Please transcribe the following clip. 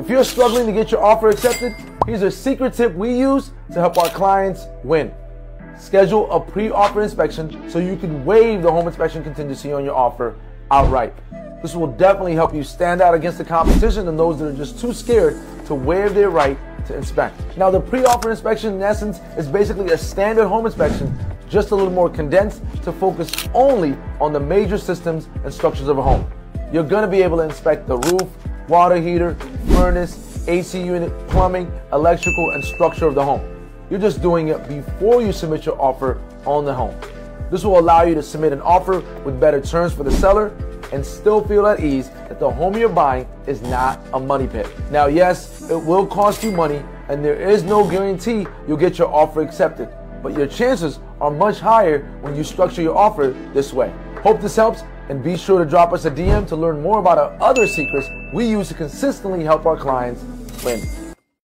If you're struggling to get your offer accepted, here's a secret tip we use to help our clients win. Schedule a pre-offer inspection so you can waive the home inspection contingency on your offer outright. This will definitely help you stand out against the competition and those that are just too scared to waive their right to inspect. Now, the pre-offer inspection, in essence, is basically a standard home inspection, just a little more condensed to focus only on the major systems and structures of a home. You're to be able to inspect the roof, water heater, furnace, AC unit, plumbing, electrical, and structure of the home. You're just doing it before you submit your offer on the home. This will allow you to submit an offer with better terms for the seller and still feel at ease that the home you're buying is not a money pit. Now, yes, it will cost you money and there is no guarantee you'll get your offer accepted, but your chances are much higher when you structure your offer this way. Hope this helps and be sure to drop us a DM to learn more about our other secrets we use to consistently help our clients win.